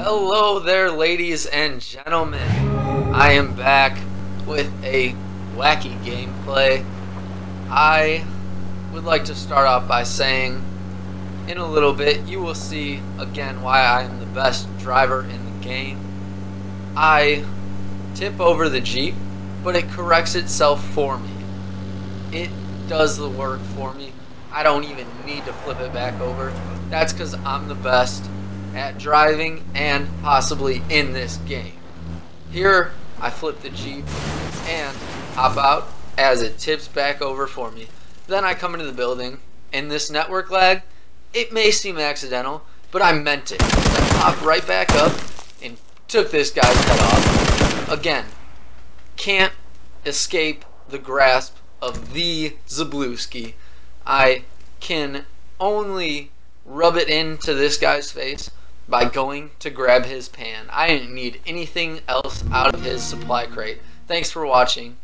Hello there, ladies and gentlemen. I am back with a wacky gameplay. I would like to start off by saying, in a little bit, you will see again why I am the best driver in the game. I tip over the Jeep, but it corrects itself for me. It does the work for me. I don't even need to flip it back over. That's because I'm the best at driving and possibly in this game. Here, I flip the Jeep and hop out as it tips back over for me. Then I come into the building, and this network lag, it may seem accidental, but I meant it. I popped right back up and took this guy's head off. Again, can't escape the grasp of the Zablewski. I can only rub it into this guy's face by going to grab his pan. I didn't need anything else out of his supply crate. Thanks for watching.